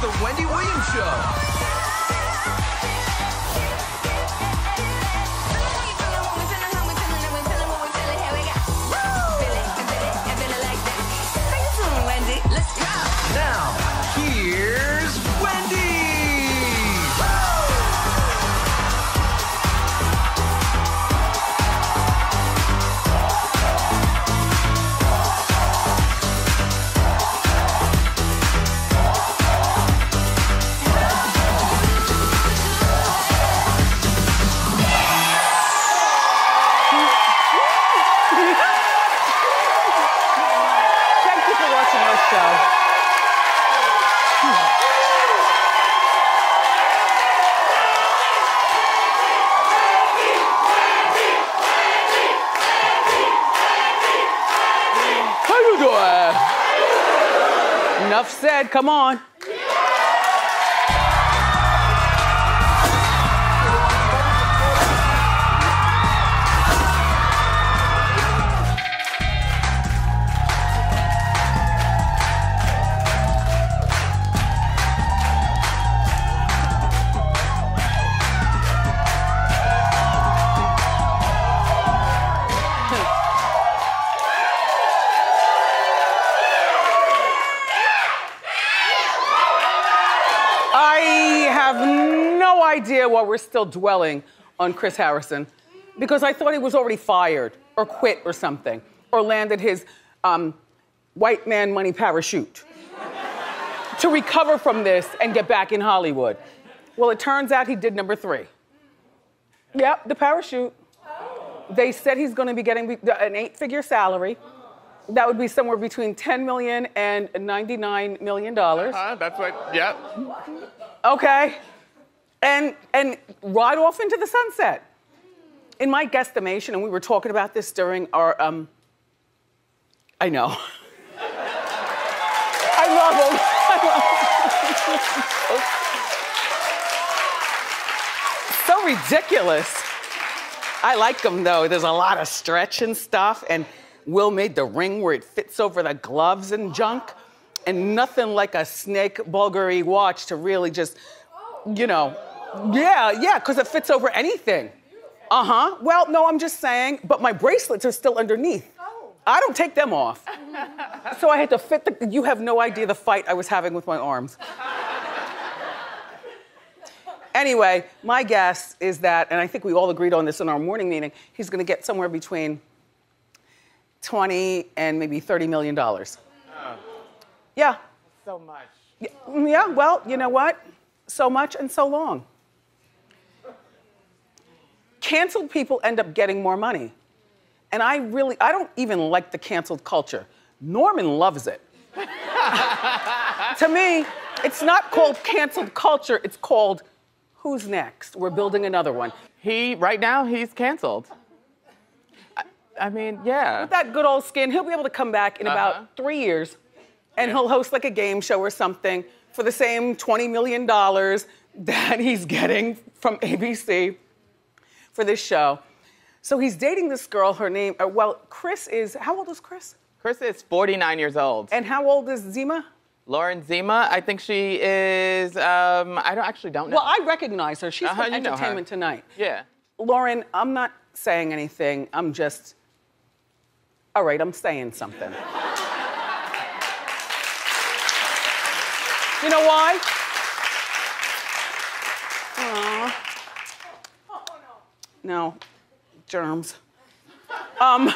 The Wendy Williams Show. Come on. We're still dwelling on Chris Harrison because I thought he was already fired or quit or something or landed his um, white man money parachute to recover from this and get back in Hollywood. Well, it turns out he did number three. Yep, the parachute. They said he's going to be getting an eight-figure salary. That would be somewhere between 10 million and 99 million dollars. Uh, that's what, yep. Okay. And and ride off into the sunset. In my guesstimation, and we were talking about this during our um I know. I love him. So ridiculous. I like him though. There's a lot of stretch and stuff, and Will made the ring where it fits over the gloves and junk, and nothing like a snake Bulgari watch to really just, you know, yeah, yeah, because it fits over anything. Uh huh. Well, no, I'm just saying, but my bracelets are still underneath. I don't take them off. so I had to fit the. You have no idea the fight I was having with my arms. Anyway, my guess is that, and I think we all agreed on this in our morning meeting, he's gonna get somewhere between 20 and maybe 30 million dollars. Yeah. So much. Yeah, well, you know what? So much and so long. Canceled people end up getting more money. And I really, I don't even like the canceled culture. Norman loves it. to me, it's not called canceled culture, it's called who's next? We're building another one. He, right now, he's canceled. I, I mean, yeah. With that good old skin, he'll be able to come back in Uh-huh. about three years and he'll host like a game show or something for the same $20 million that he's getting from ABC for this show. So he's dating this girl, her name, uh, well, Chris is, how old is Chris? Chris is 49 years old. And how old is Zima? Lauren Zima, I think she is, um, I don't actually don't know. Well, I recognize her. She's from you know her. Entertainment Tonight. yeah. Lauren, I'm not saying anything. I'm just, all right, I'm saying something. You know why? Aw. No, germs. Um,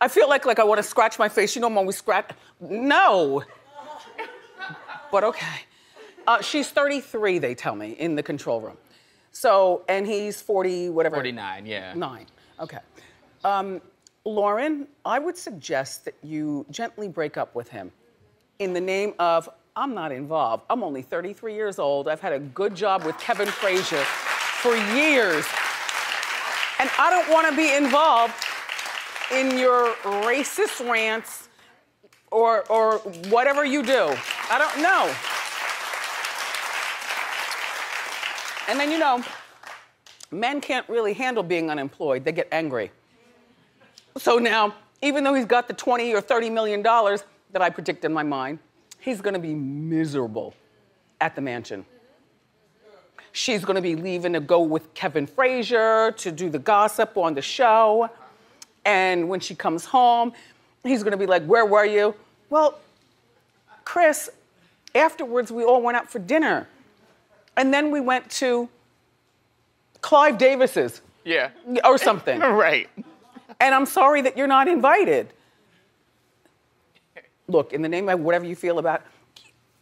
I feel like like I want to scratch my face. You know, I'm always scratch. No. But okay. Uh, she's 33, they tell me, in the control room. So, and he's 40, whatever. 49, yeah. Nine. Okay. Um, Lauren, I would suggest that you gently break up with him in the name of I'm not involved. I'm only 33 years old. I've had a good job with Kevin Frazier for years. And I don't want to be involved in your racist rants or, or whatever you do. I don't know. And then, you know, men can't really handle being unemployed. They get angry. So now, even though he's got the 20 or 30 million dollars that I predict in my mind, he's gonna be miserable at the mansion. She's gonna be leaving to go with Kevin Frazier to do the gossip on the show. And when she comes home, he's gonna be like, Where were you? Well, Chris, afterwards we all went out for dinner. And then we went to Clive Davis's Yeah. or something. Right. And I'm sorry that you're not invited. Look, in the name of whatever you feel about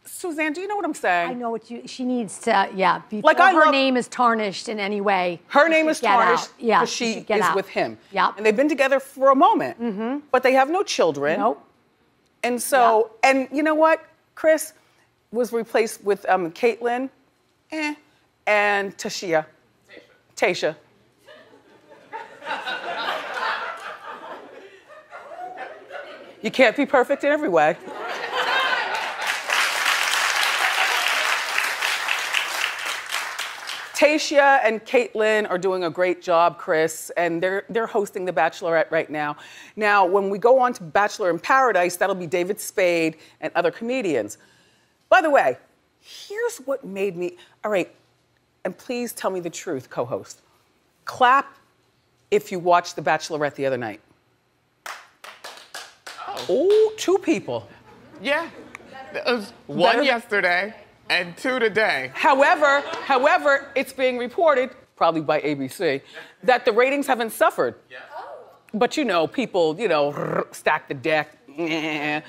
Suzanne, do you know what I'm saying? I know what you. She needs to. Yeah. Before Like, I her love- name is tarnished in any way. Her name is get out. tarnished Yeah. because she she is out. with him. Yep. And they've been together for a moment. Mm-hmm. But they have no children. Nope. And so, and you know what? Chris was replaced with um, Kaitlyn, eh, and Tayshia. Tasha. You can't be perfect in every way. Tasha and Kaitlyn are doing a great job, Chris, and they're they're hosting The Bachelorette right now. Now, when we go on to Bachelor in Paradise, that'll be David Spade and other comedians. By the way, here's what made me all right, and please tell me the truth, co-host. Clap if you watched The Bachelorette the other night. Oh, two people. Yeah. There was one Better- yesterday and two today. However, however, it's being reported, probably by ABC, that the ratings haven't suffered. Yeah. But you know, people, you know, stack the deck.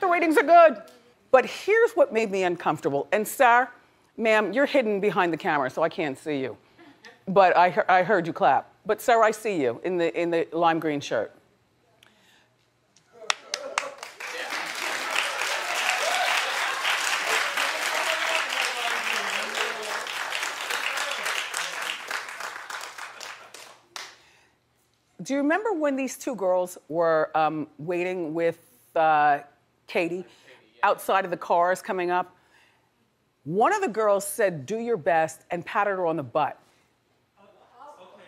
The ratings are good. But here's what made me uncomfortable. And sir, ma'am, you're hidden behind the camera, so I can't see you. But I, hear- I heard you clap. But Sir, I see you in the in the lime green shirt. Do you remember when these two girls were um, waiting with uh, Katie outside of the cars coming up? One of the girls said, "Do your best," and patted her on the butt.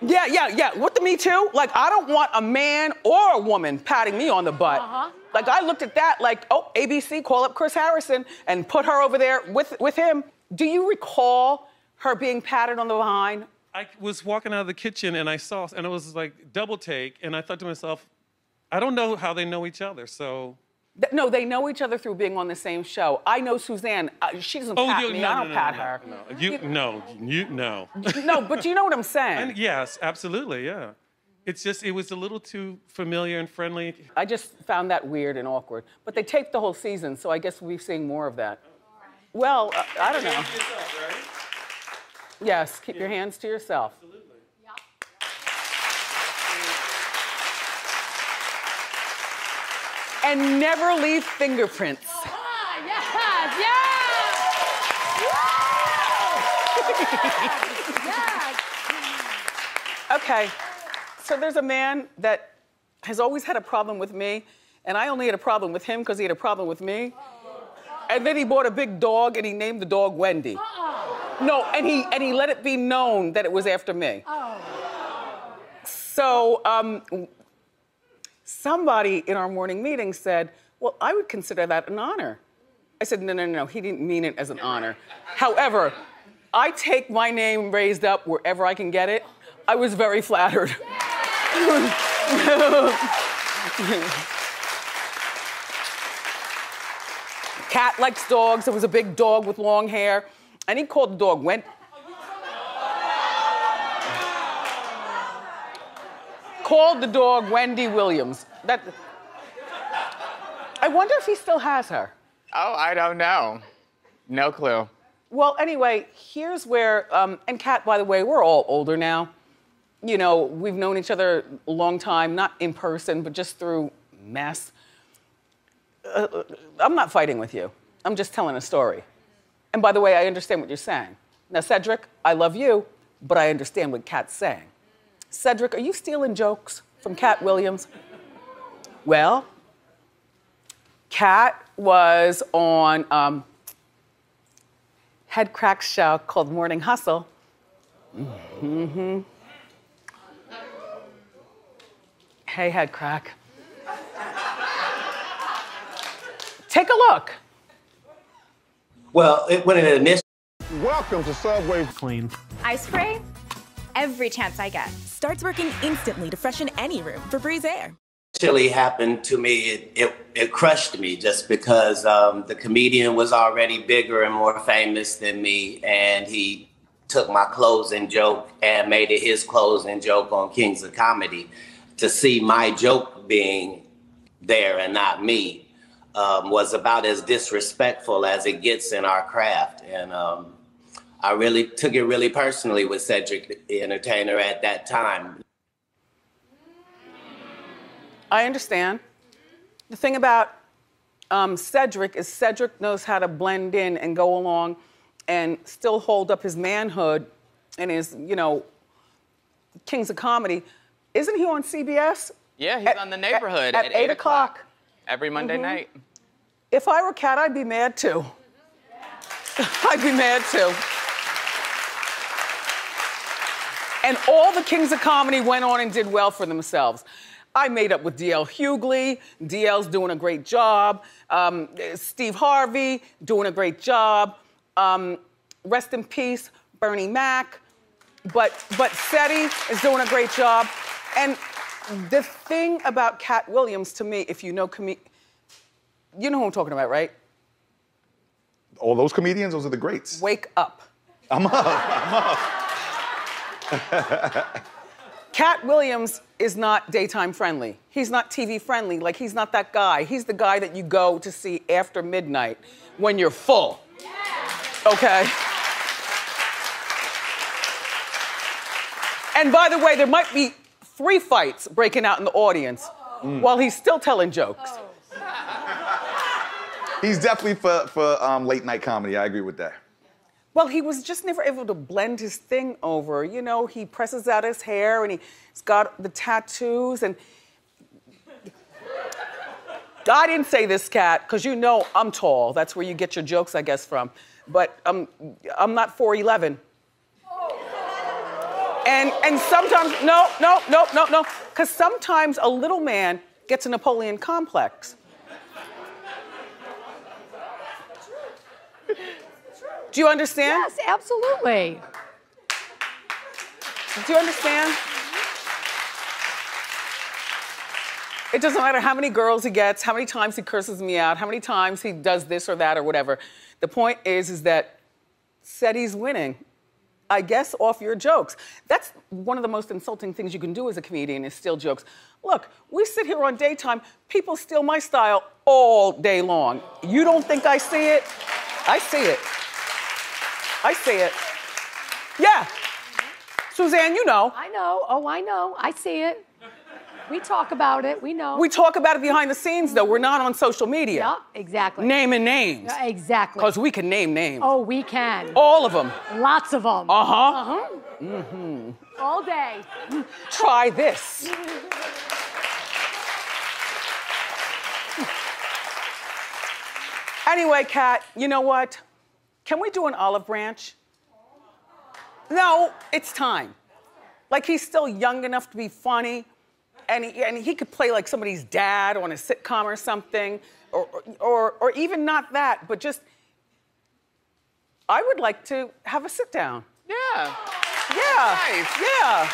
Yeah, yeah, yeah. With the Me Too, like I don't want a man or a woman patting me on the butt. Uh-huh. Like I looked at that, like, oh, ABC, call up Chris Harrison and put her over there with with him. Do you recall her being patted on the behind? I was walking out of the kitchen and I saw, and it was like double take, and I thought to myself, I don't know how they know each other, so. Th- No, they know each other through being on the same show. I know Suzanne. Uh, she doesn't pat you, me. no, I don't no, pat no, her. No, you, no, you, no. No, but you know what I'm saying. And yes, absolutely, yeah. It's just, it was a little too familiar and friendly. I just found that weird and awkward. But they taped the whole season, so I guess we'll be seeing more of that. Well, uh, I don't know. Yes, keep your hands to yourself. Absolutely. And never leave fingerprints. Ah, yes, yes. yes. Okay, so there's a man that has always had a problem with me, and I only had a problem with him because he had a problem with me. And then he bought a big dog and he named the dog Wendy. No, and he and he let it be known that it was after me. Oh. So um, somebody in our morning meeting said, "Well, I would consider that an honor." I said, "No, no, no, no. He didn't mean it as an honor. However, I take my name raised up wherever I can get it. I was very flattered." Katt likes dogs. There was a big dog with long hair, and he called the dog Wendy. called the dog Wendy Williams. That. I wonder if he still has her. Oh, I don't know. No clue. Well, anyway, here's where, um, and Katt, by the way, we're all older now. You know, we've known each other a long time, not in person, but just through mess. Uh, I'm not fighting with you. I'm just telling a story. And by the way, I understand what you're saying. Now, Cedric, I love you, but I understand what Katt's saying. Cedric, are you stealing jokes from Katt Williams? Well, Katt was on um, Headkrack's show called Morning Hustle. Mm-hmm. Hey, Headkrack. Take a look. Well, it, when it initially Welcome to Subway. Clean. I spray every chance I get. Starts working instantly to freshen any room. Febreze Air. initially happened to me, it, it, it crushed me just because um, the comedian was already bigger and more famous than me, and he took my closing joke and made it his closing joke on Kings of Comedy. To see my joke being there and not me um, was about as disrespectful as it gets in our craft. And um, I really took it really personally with Cedric the Entertainer at that time. I understand. The thing about um, Cedric is Cedric knows how to blend in and go along and still hold up his manhood and his, you know, Kings of Comedy. Isn't he on CBS? Yeah, he's At- on the neighborhood at, at, eight o'clock. every Monday night. If I were Katt, I'd be mad too. I'd be mad too. And all the kings of comedy went on and did well for themselves. I made up with DL Hughley. DL's doing a great job. Um, Steve Harvey doing a great job. Um, rest in peace, Bernie Mac. But but Seti is doing a great job. And the thing about Katt Williams to me, if you know comed, you know who I'm talking about, right? All those comedians, those are the greats. Wake up. I'm up. I'm up. Katt Williams is not daytime friendly. He's not TV friendly. Like, he's not that guy. He's the guy that you go to see after midnight when you're full. Okay? And by the way, there might be three fights breaking out in the audience while he's still telling jokes. Oh. He's definitely for, for um, late night comedy. I agree with that. Well, he was just never able to blend his thing over. You know, he presses out his hair and he's got the tattoos and. I didn't say this, Katt, because you know I'm tall. That's where you get your jokes, I guess, from. But um, I'm not 4'11. And, and sometimes, no, no, no, no, no, because sometimes a little man gets a Napoleon complex. Do you understand? Yes, absolutely. Do you understand? It doesn't matter how many girls he gets, how many times he curses me out, how many times he does this or that or whatever. The point is, is that Seti's winning. I guess off your jokes. That's one of the most insulting things you can do as a comedian is steal jokes. Look, we sit here on daytime, people steal my style all day long. You don't think I see it? I see it. I see it. Yeah. Suzanne, you know. I know. Oh, I know. I see it. We talk about it. We know. We talk about it behind the scenes, though. We're not on social media. yeah, exactly. Naming names. Yeah, exactly. Because we can name names. Oh, we can. All of them. Lots of them. Uh huh. Uh-huh. Mm-hmm. All day. Try this. Anyway, Katt, you know what? Can we do an olive branch? No, it's time. Like he's still young enough to be funny, and he, and he could play like somebody's dad on a sitcom or something, or, or, or even not that, but just, I would like to have a sit down. Yeah. Yeah. Nice. Yeah.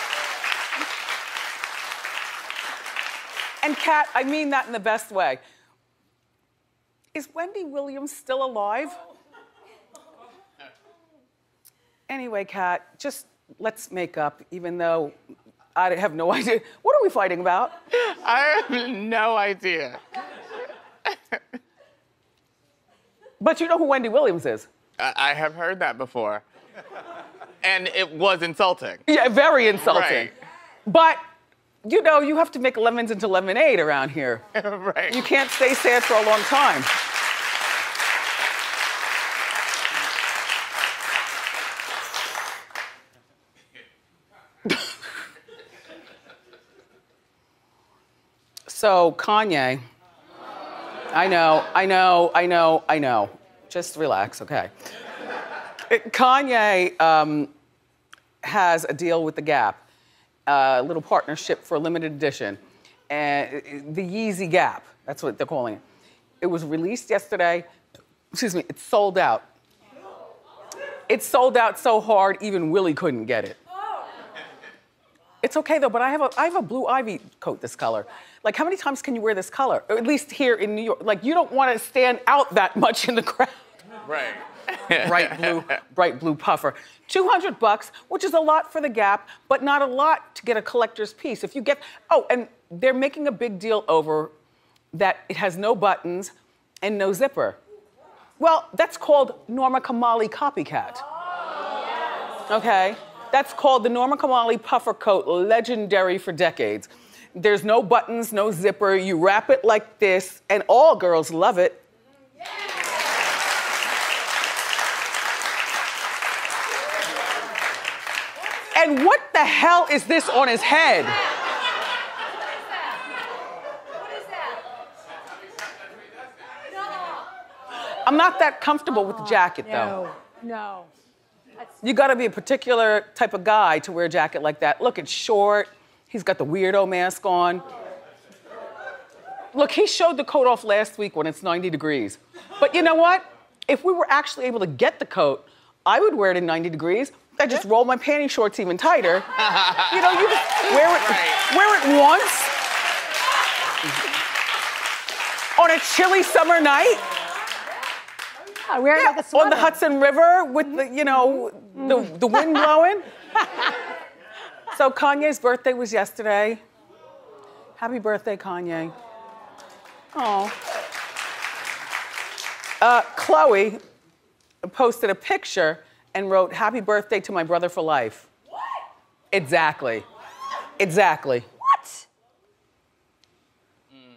And Katt, I mean that in the best way. Is Wendy Williams still alive? Anyway, Katt, just let's make up, even though I have no idea. What are we fighting about? I have no idea. But you know who Wendy Williams is. I, I have heard that before. And it was insulting. Yeah, very insulting. Right. But you know, you have to make lemons into lemonade around here. right. You can't stay sad for a long time. So, Kanye. I know, I know, I know, I know. Just relax, okay. Kanye um, has a deal with The Gap, a little partnership for a limited edition. And uh, uh, the Yeezy Gap, that's what they're calling it. It was released yesterday. Excuse me, it's sold out. It sold out so hard, even Willie couldn't get it. It's okay though, but I have a I have a blue ivy coat this color. Like how many times can you wear this color? Or at least here in New York. Like you don't want to stand out that much in the crowd. Right. bright blue, bright blue puffer. 200 bucks, which is a lot for the Gap, but not a lot to get a collector's piece. If you get, oh, and they're making a big deal over that it has no buttons and no zipper. Well, that's called Norma Kamali copycat. Oh, okay? That's called the Norma Kamali puffer coat, legendary for decades. There's no buttons, no zipper. You wrap it like this, and all girls love it. And what the hell is this on his head? I'm not that comfortable with the jacket though. No, no. You gotta be a particular type of guy to wear a jacket like that. Look, it's short. He's got the weirdo mask on. Look, he showed the coat off last week when it's 90 degrees. But you know what? If we were actually able to get the coat, I would wear it in 90 degrees. I just roll my panty shorts even tighter. you know, you just wear it, wear it once on a chilly summer night. I wear it like a on the Hudson River with the, you know, the, the wind blowing. so Kanye's birthday was yesterday. Happy birthday, Kanye. Oh. Uh, Khloé posted a picture and wrote, Happy birthday to my brother for life. What? Exactly. Exactly. What? Hmm.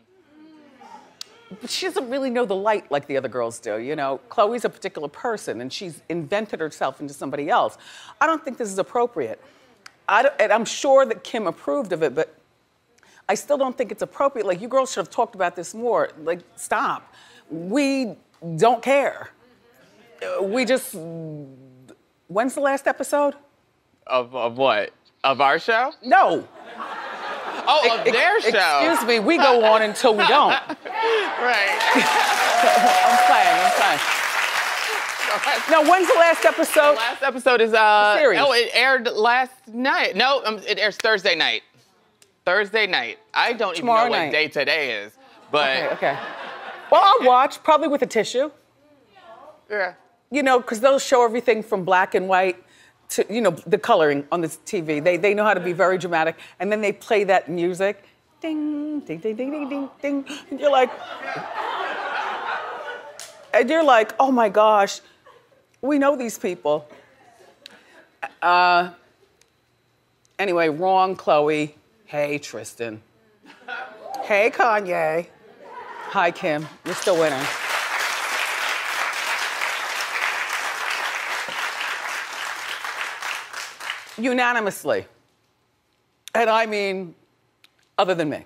But she doesn't really know the light like the other girls do. You know, Khloé's a particular person and she's invented herself into somebody else. I don't think this is appropriate. I I'm sure that Kim approved of it, but I still don't think it's appropriate. Like, you girls should have talked about this more. Like, stop. We don't care. We just. When's the last episode? Of, of what? Of our show? No. Oh, of Ex- their show. Excuse me, we go on until we don't. Right. I'm playing, I'm playing. No, when's the last episode? Last episode is uh series. oh it aired last night. No, um, it airs Thursday night. Thursday night. I don't Tomorrow even know night. what day today is, but Okay, okay. Well, I'll watch, probably with a tissue. yeah. You know, because they'll show everything from black and white to, you know, the coloring on the TV. They, they know how to be very dramatic. And then they play that music. Ding, ding, ding, ding, ding, ding, ding. And you're like, and you're like, oh my gosh, we know these people. Uh, anyway, wrong, Khloé. Hey, Tristan. Hey, Kanye. Hi, Kim. You're still winning. Unanimously, and I mean, other than me,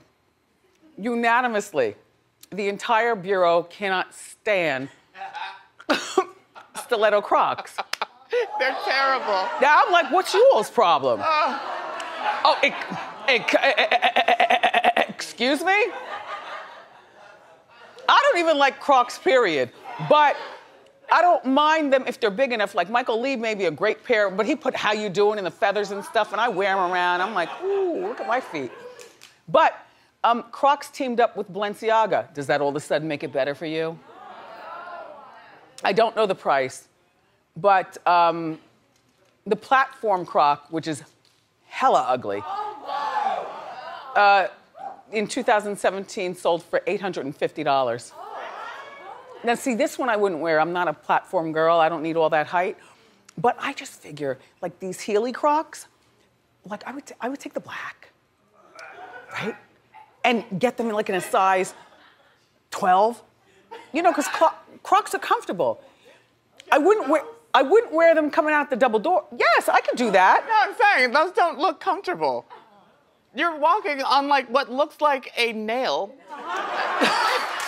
unanimously, the entire Bureau cannot stand stiletto Crocs. They're terrible. Now I'm like, what's you all's problem? Oh, oh it, it, excuse me? I don't even like Crocs, period. But I don't mind them if they're big enough. Like Michael Lee may be a great pair, but he put how you doing and the feathers and stuff, and I wear them around. I'm like, ooh, look at my feet. But um, Crocs teamed up with Balenciaga. Does that all of a sudden make it better for you? I don't know the price, but um, the platform croc, which is hella ugly, uh, in 2017 sold for $850. Now, see, this one I wouldn't wear. I'm not a platform girl. I don't need all that height. But I just figure, like these Healy Crocs, like I would, t- I would take the black, right? And get them in like in a size 12. You know, because Crocs are comfortable. I wouldn't wear, I wouldn't wear them coming out the double door. Yes, I could do that. No, I'm saying those don't look comfortable. You're walking on like what looks like a nail.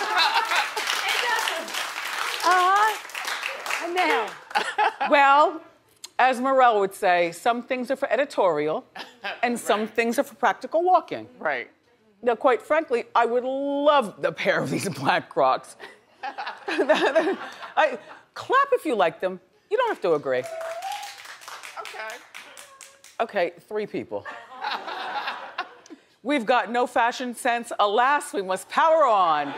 Uh-huh. And now. Well, as Morel would say, some things are for editorial and some things are for practical walking. Right. Now, quite frankly, I would love the pair of these black Crocs. I, clap if you like them. You don't have to agree. Okay. Okay, three people. We've got no fashion sense. Alas, we must power on.